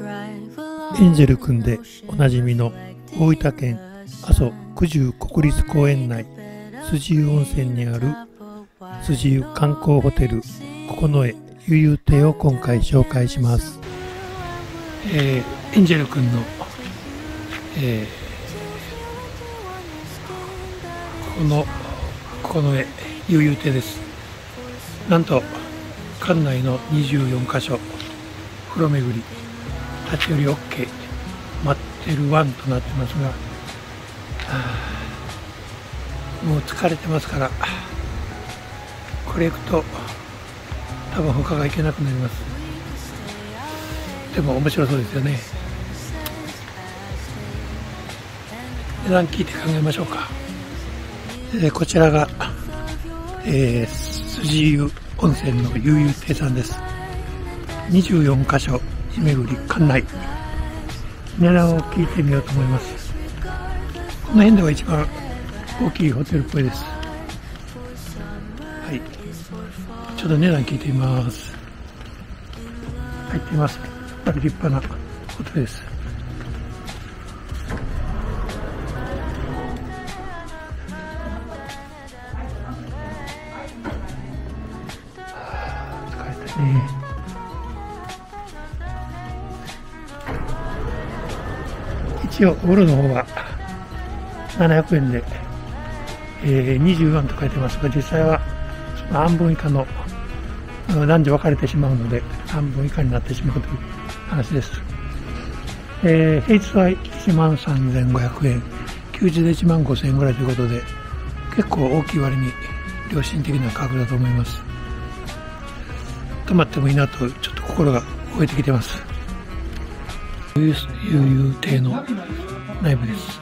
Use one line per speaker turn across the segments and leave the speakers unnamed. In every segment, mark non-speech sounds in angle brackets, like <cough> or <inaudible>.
エンジェル君でおなじみの大分県阿蘇九十国立公園内辻湯温泉にある辻湯観光ホテル九重ゆ々亭を今回紹介します、えー、エンジェル君の、えー、この九重ゆ々亭です。なんと館内の24カ所風呂巡り。立ち寄り OK 待ってるワンとなってますが、はあ、もう疲れてますから。これ行くと多分他が行けなくなります。でも面白そうですよね。値段聞いて考えましょうか、えー、こちらが、えー、筋湯温泉の悠々亭さんです。24箇所。巡り館内値段を聞いてみようと思います。この辺では一番大きいホテルっぽいです。はい。ちょっと値段聞いてみます。入っています。やっぱり立派なホテルです。疲れたね。一応、お風呂の方は700円で、えー、20万と書いてますが、実際は半分以下の男女分かれてしまうので、半分以下になってしまうという話です。えー、平日は1万3500円、休日で1万5000円ぐらいということで、結構大きい割に良心的な価格だと思います。泊まってもいいなと、ちょっと心が動いてきてます。悠々亭の内部です。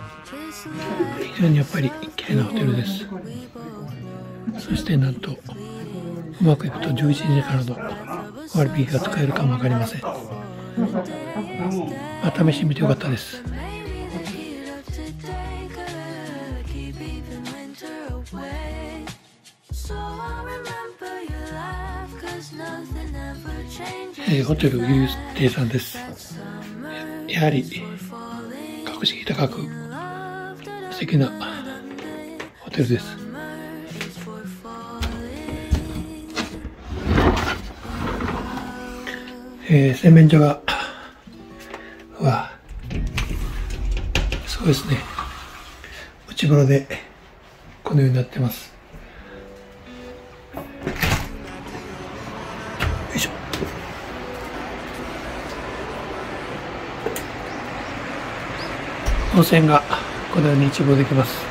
非常にやっぱり綺麗なホテルです。そしてなんとうまくいくと11時からの割引が使えるかも分かりません、まあ、試してみてよかったです。えー、ホテルユーステイさんです。やはり格式高く素敵なホテルです。えー、洗面所が、うわ、すごいですね。内風呂でこのようになってます。温泉がこのように一望できます。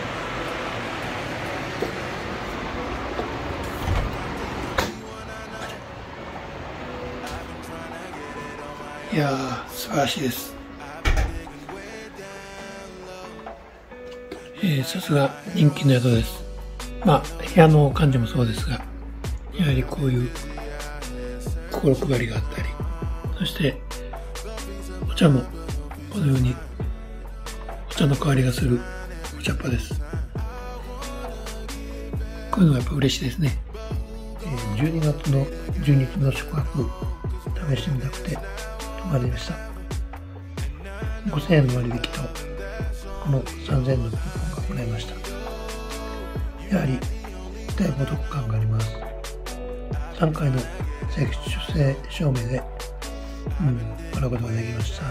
いやー素晴らしいです。えー、さすが人気の宿です。まあ部屋の感じもそうですがやはりこういう心配りがあったりそしてお茶もこのように茶の香りがするお茶っ葉です。こういうのがやっぱ嬉しいですね。12月の12日の宿泊試してみたくて泊まりました。5000円の割引とこの3000円のクーポンがもらいました。やはりだいぶお得感があります。3回の接種性証明で、うん、もらうことができました。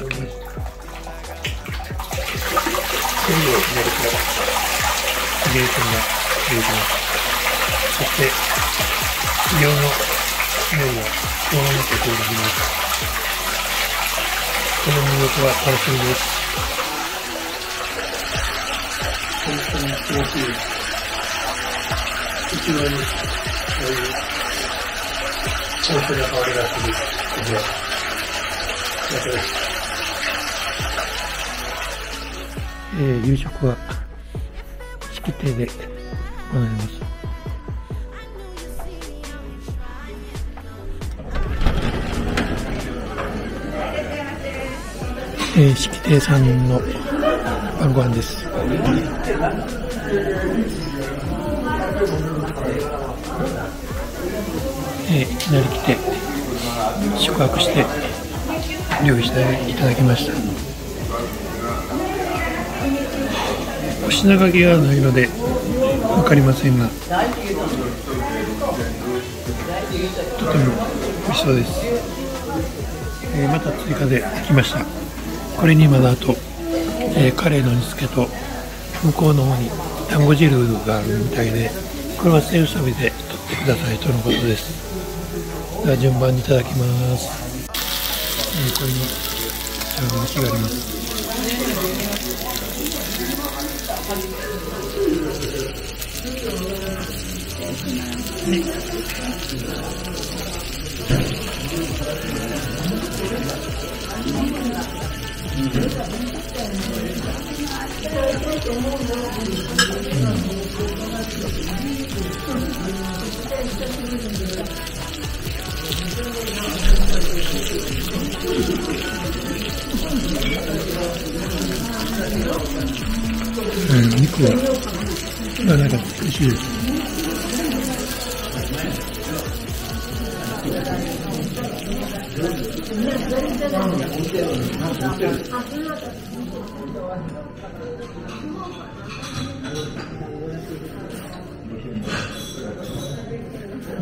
ラッキーです。海を乗り越え、ゲートが入れてます。そして、医療の面をそのままとこうできます。この魅力は楽しみです。本当に気持ちいい。一度に、そういう、香水の香りがするお部屋。幸せです。えー、夕食は式亭で行います。えー、式亭さんの晩ご飯です。えー、いきなり来て宿泊して用意していただきましたお品書きがないので分かりませんが。とても美味しそうです、えー、また追加で来ました。これにまだあと、えー、カレーの煮付けと向こうの方に団子汁があるみたいでこれはセールサビで取ってくださいとのことです。では順番にいただきます、えー、これに茶碗蒸しがあります。うん、肉は、まあ、なんか美味しいです。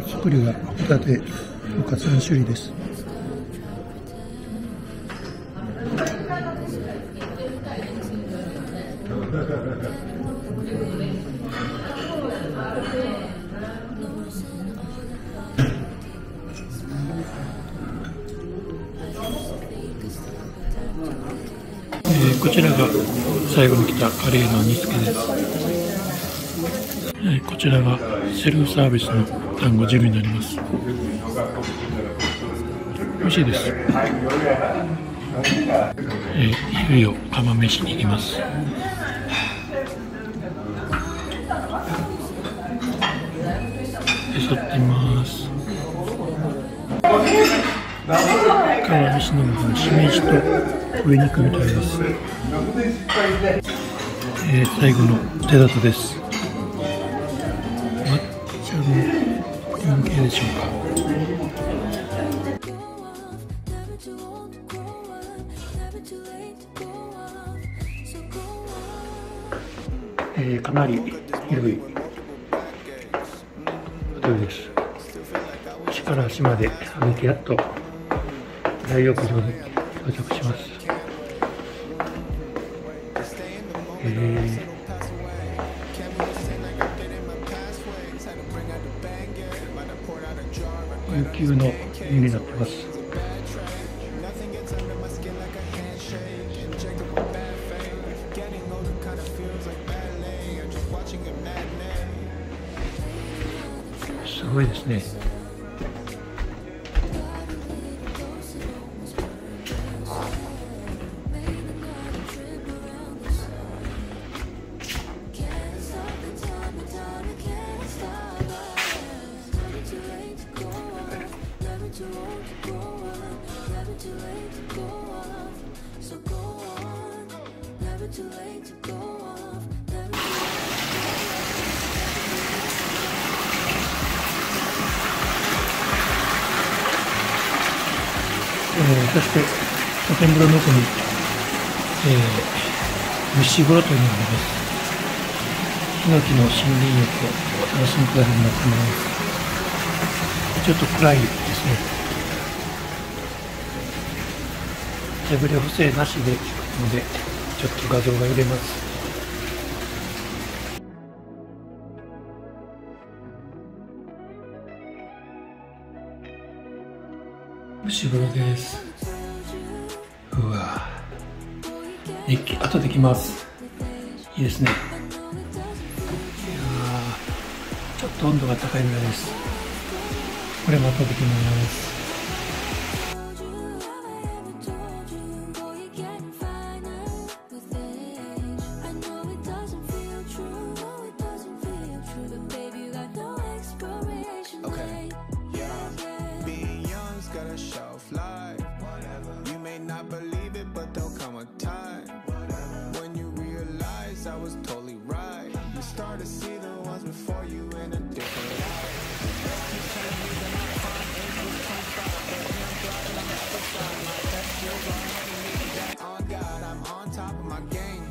作りがホタテのか3種類です。ちらが最後に来たカレーの煮付けです、はい、こちらがセルフサービスの団子汁になります。美味しいです、えー、いよいよ釜飯に行きます。沿ってます。釜飯の中にしめじと上に行くみたいです、えー、最後の手立てです。抹茶のクリーム系でしょうか。えー、かなり広い。ホテルです？足から足まで歩いてやっと大浴場に到着します。琉球の湯になってます。すごいですね。えー、そして露天風呂の奥に、えー、蒸し風呂というのがありますヒノキの森林浴をお楽しみくださいになってます。ちょっと暗いですね。手ぶれ補正なしでのでちょっと画像が入れます。蒸し風呂です。うわ。熱気後できます。いいですね。いやちょっと温度が高いぐらいです。これまたできます。Top of my game.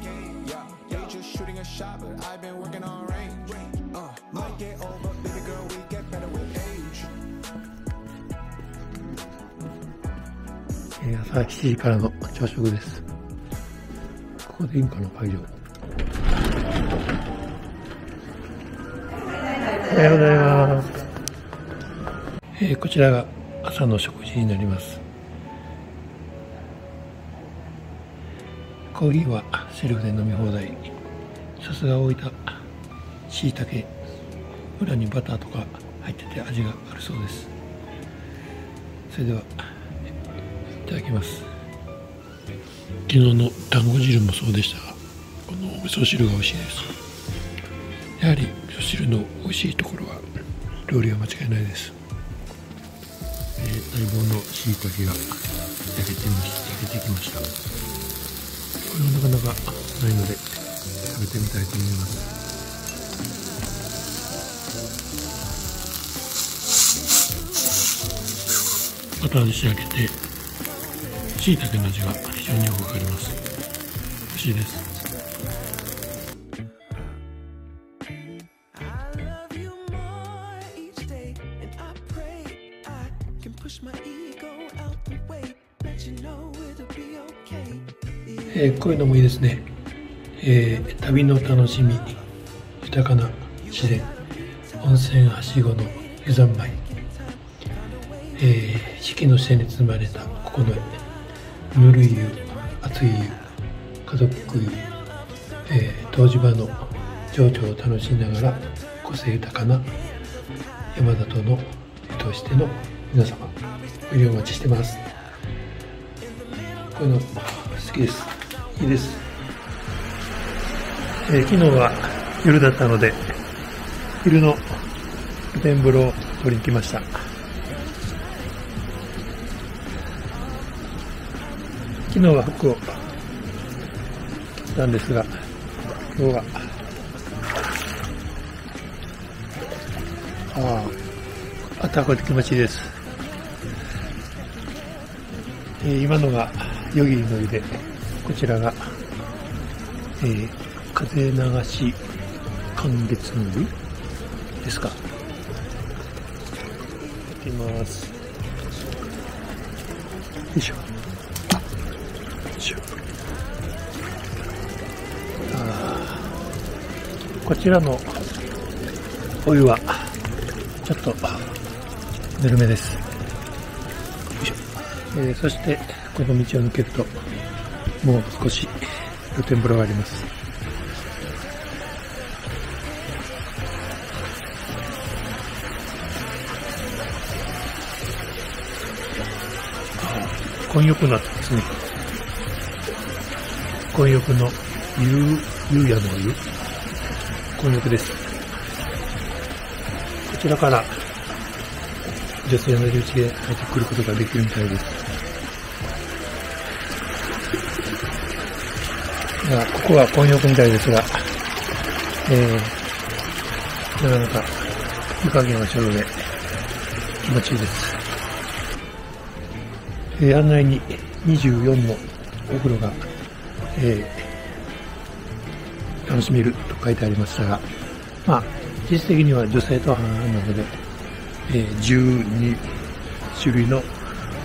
Yeah, they just shooting a shot, but I've been working on range. Uh, might get over, baby girl, we get better with age.
朝7時からの朝食です。ここでいいんかな、会場。おはようございます。えーこちらが朝の食事になります。コーヒーはセルフで飲み放題。さすが大分、しいたけ、裏にバターとか入ってて味があるそうです。それでは、いただきます。昨日の団子汁もそうでしたがこのお味噌汁が美味しいです。やはり味噌汁の美味しいところは料理は間違いないです、えー、待望のしいたけが焼けて焼けてきました。なかなかないので食べてみたいと思います。バターで仕上げてしいたけの味が非常によくわかります。美味しいです。えーこういうのもいいですね、えー旅の楽しみ豊かな自然温泉はしごの湯三昧、えー四季の自然に包まれた九重ぬるい湯熱い湯家族湯、えー湯治場の情緒を楽しみながら個性豊かな山里の湯としての皆様お入りお待ちしてます。こういうの好きです。いいです、えー昨日は夜だったので昼の露天風呂を取りに来ました。昨日は服を着たんですが今日はあああったかくて気持ちいいです、えー今のがヨギの湯でこちらが、えー風流し寒月のですか。いきます。よいしょ。よいしょ。あこちらのお湯はちょっとぬるめです。よいしょ、えーそしてこの道を抜けるともう少し露天風呂があります混浴になってますね。混浴の湯、湯屋の湯。混浴です。こちらから女性の入り口へ入ってくることができるみたいです。いやここは混浴みたいですが、えー、なかなか湯加減はちょうどで気持ちいいです。えー案内に24のお風呂が、えー楽しめると書いてありましたが、まあ、実質的には女性と半々なので、えー12種類のお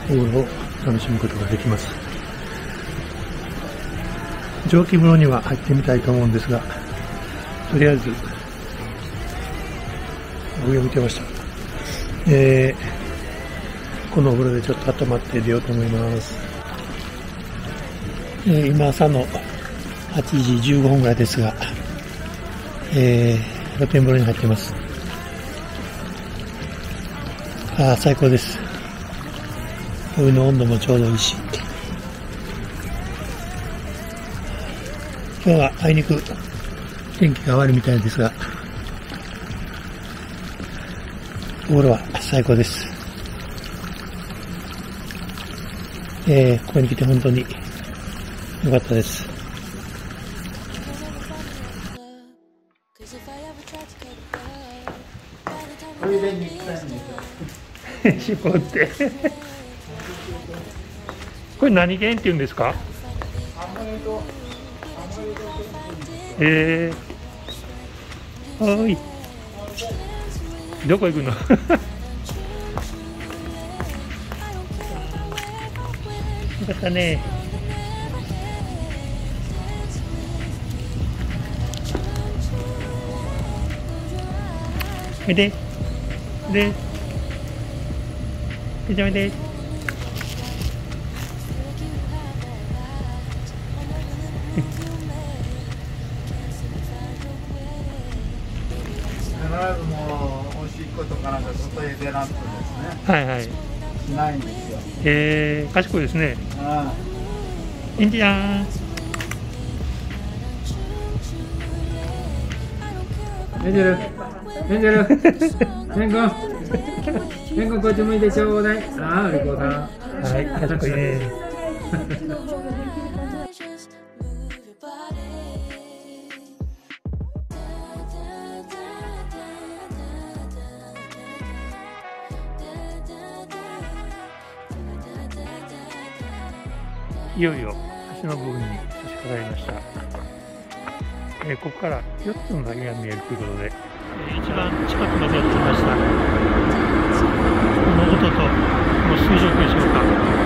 風呂を楽しむことができます。蒸気風呂には入ってみたいと思うんですが、とりあえず、上を見てました。えーこのお風呂でちょっと温まって出ようと思います。えー今朝の8時15分ぐらいですが、えー、露天風呂に入っています。ああ、最高です。お湯の温度もちょうどいいし。今日はあいにく天気が悪いみたいですが、お風呂は最高です。えー、ここに来て本当に良かったです。<laughs> 絞って。<laughs> これ何源って言うんですか？
へ
えー、はい。どこ行くの？よかったね。見て。で。
見て見て。
はいはい。
しないんですよ。
えー、賢いですね。
あ
インディアン
エンジェル、エンジェル、レンコン、レンコンこっち向いてちょうだい。ああ、リコーダー。
はい賢いね <laughs> いよいよ橋の部分に差し掛かりました、えーここから4つの崖が見えるということで、えー一番近くまでやってきました。この音とこの水蒸気でしょうか。